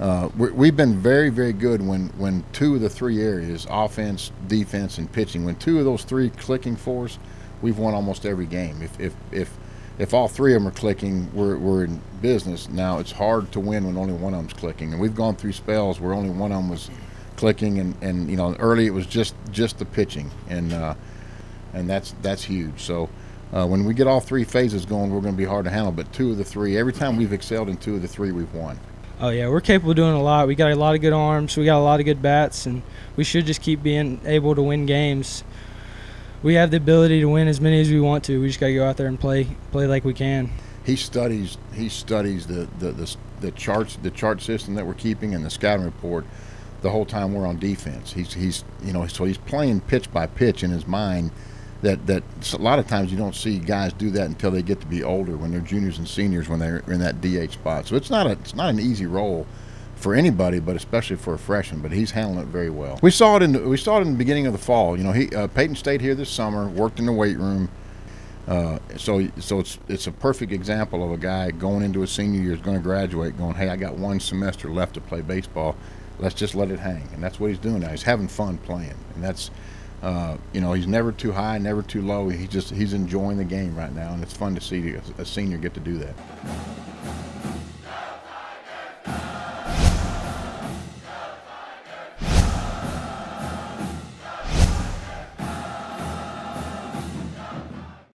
uh, we have been very, very good when, when two of the three areas, offense, defense, and pitching, when two of those three clicking for us, we've won almost every game. If, if, if, if all three of them are clicking, we're, we're in business. Now, it's hard to win when only one of them's clicking. And we've gone through spells where only one of them was clicking, and, and you know, early it was just, just the pitching. And, uh, and that's, that's huge. So, uh, when we get all three phases going, we're going to be hard to handle. But two of the three, every time we've excelled in two of the three, we've won. Oh yeah, we're capable of doing a lot. We got a lot of good arms. We got a lot of good bats, and we should just keep being able to win games. We have the ability to win as many as we want to. We just got to go out there and play play like we can. He studies he studies the, the the, the charts the chart system that we're keeping and the scouting report the whole time we're on defense. He's he's you know so he's playing pitch by pitch in his mind that that a lot of times you don't see guys do that until they get to be older when they're juniors and seniors when they're in that DH spot. So it's not a it's not an easy role for anybody, but especially for a freshman. But he's handling it very well. We saw it in we saw it in the beginning of the fall. You know, he uh, Peyton stayed here this summer, worked in the weight room. Uh, so so it's it's a perfect example of a guy going into his senior year is going to graduate, going, hey, I got one semester left to play baseball. Let's just let it hang, and that's what he's doing now. He's having fun playing, and that's uh, you know, he's never too high, never too low. He just he's enjoying the game right now, and it's fun to see a, a senior get to do that.